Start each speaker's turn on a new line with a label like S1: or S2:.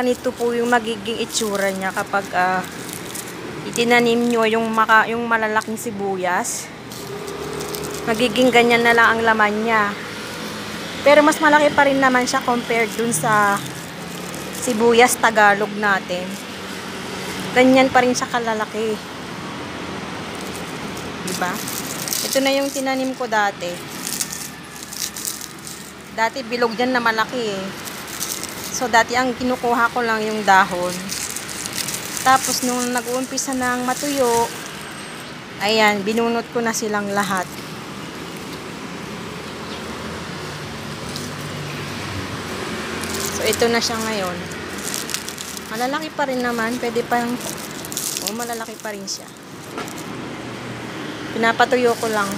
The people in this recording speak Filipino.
S1: Ganito po yung magiging itsura niya kapag ah, itinanim nyo yung, maka, yung malalaking sibuyas. Magiging ganyan na lang ang laman niya. Pero mas malaki pa rin naman siya compared dun sa sibuyas Tagalog natin. Ganyan pa rin siya kalalaki. Diba? Ito na yung tinanim ko dati. Dati bilog dyan na malaki eh. So, dati ang kinukuha ko lang yung dahon. Tapos, nung nag-uumpisa ng matuyo, ayan, binunot ko na silang lahat. So, ito na siya ngayon. Malalaki pa rin naman. Pwede pa yung... Oo, malalaki pa rin siya. Pinapatuyo ko lang.